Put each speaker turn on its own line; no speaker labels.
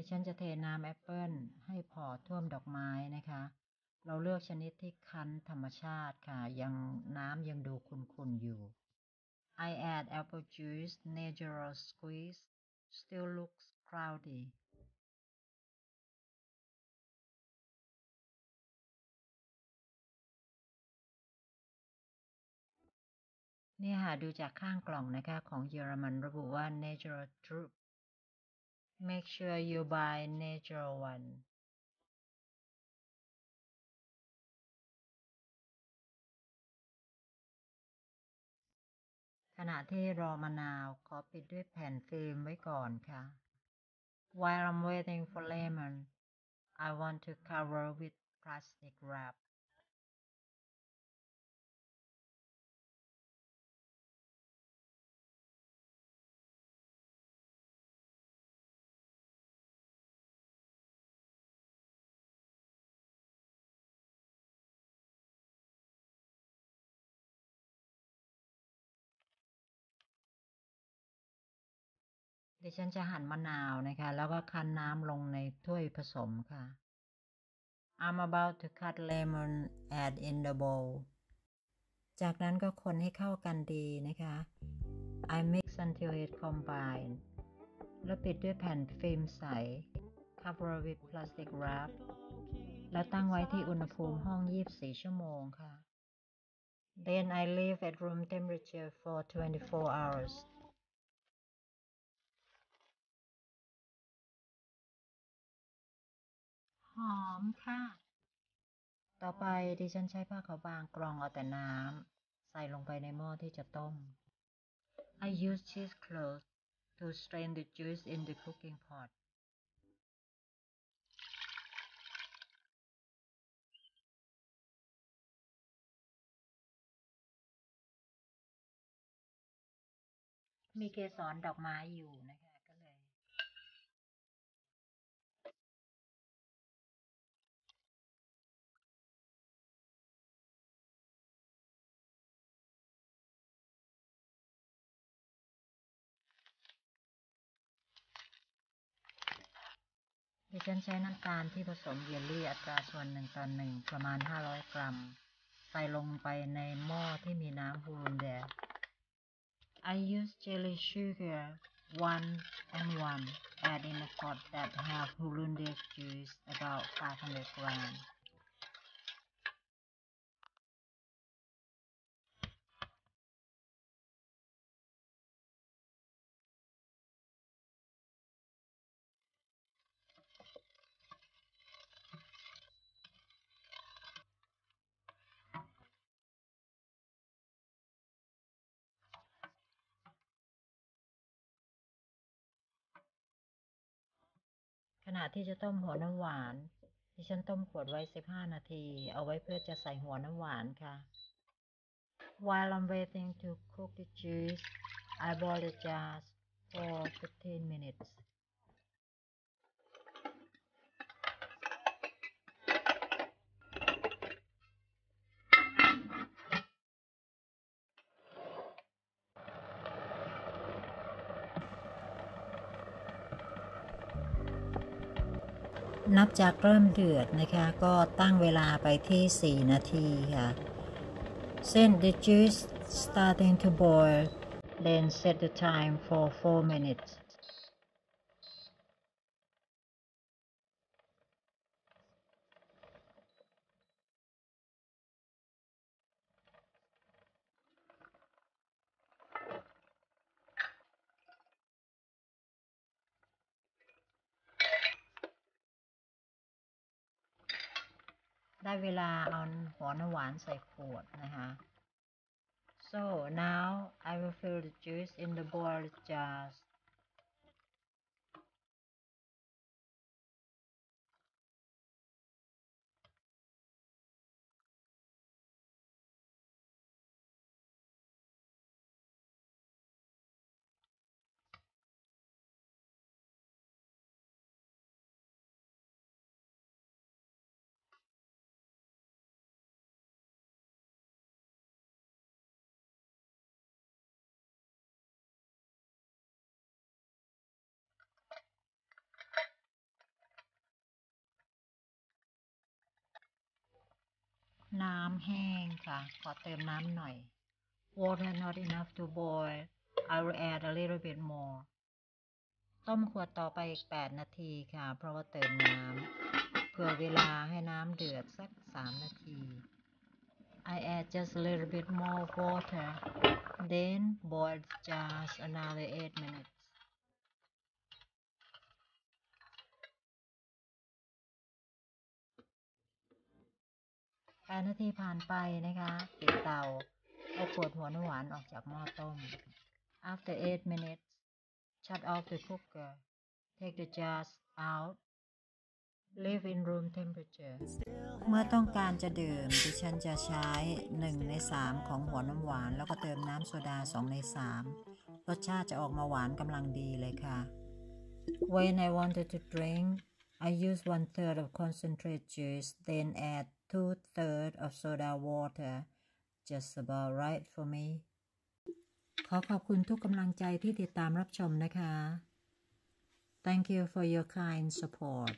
ดิฉันจะเทน้ำแอปเปิลให้พอท่วมดอกไม้นะคะ เราเลือกชนิดที่คั้นธรรมชาติค่ะ ยังน้ำยังดูขุ่นๆอยู่ I add apple juice natural squeeze still looks cloudy นี่ค่ะดูจากข้างกล่องนะคะ ของเยอรมันระบุว่า natural truth make sure you buy natural one ขณะที่รอมะนาวขอปิดด้วยแผ่นฟิล์มไว้ก่อนค่ะ While I'm waiting for lemon I want to cover with plastic wrap ดิฉันจะหั่นมะนาวนะคะ แล้วก็คั้นน้ำลงในถ้วยผสมค่ะ I'm about to cut lemon add in the bowl จากนั้นก็คนให้เข้ากันดีนะคะ I mix until it combine แล้วปิดด้วยแผ่นฟิล์มใส cover with plastic wrap แล้วตั้งไว้ที่อุณหภูมิห้อง 24 ชั่วโมงค่ะ Then I leave at room temperature for 24 hours หอมค่ะ ต่อไปดิฉันใช้ผ้าขาวบางกรองเอาแต่น้ำใส่ลงไปในหม้อที่จะต้ม I use cheesecloth to strain the juice in the cooking pot มีเกสรดอกไม้อยู่นะคะ ดิฉันใช้น้ำตาลที่ผสมเยลลี่อัตราส่วนหนึ่งต่อหนึ่งประมาณ 500 กรัม ใส่ลงไปในหม้อที่มีน้ำฮูรุนแดด I use jelly sugar one and one add in a pot that have hollandaise juice about 500 gram ณะที่จะต้มหัวน้ำหวานดิฉันต้มขวดไว้ 15 นาที เอาไว้เพื่อจะใส่หัวน้ำหวานค่ะ While I'm waiting to cook the juice I boil the jars for 15 minutes นับจากเริ่มเดือดนะคะ ก็ตั้งเวลาไปที่ 4 นาทีค่ะ Since the juice starting to boil then set the time for 4 minutes ได้เวลาเอาหัวน้ำหวานใส่ขวดนะคะ so now I will fill the juice in the boiled jars น้ำแห้งค่ะ ขอเติมน้ำหน่อย water not enough to boil I will add a little bit more ต้มขวดต่อไปอีก 8 นาทีค่ะ เพราะว่าเติมน้ำเพื่อเวลาให้น้ำเดือดสัก 3 นาที I add just a little bit more water then boil just another 8 minutes 8นาทีผ่านไปนะคะปิดเตาเอาขวดหัวน้ำหวานออกจากหม้อต้ม After 8 minutes shut off the cooker take the jars out leave in room temperature เมื่อต้องการจะดื่ม ดิฉันจะใช้ 1 ใน 3 ของหัวน้ำหวาน แล้วก็เติมน้ำโซดา 2 ใน 3 รสชาติจะออกมาหวานกำลังดีเลยค่ะ When I wanted to drink I use one third of concentrate juice then add two thirds of soda water just about right for me ขอขอบคุณทุกกำลังใจที่ติดตามรับชมนะคะ Thank you for your kind support